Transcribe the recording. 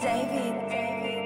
David, David.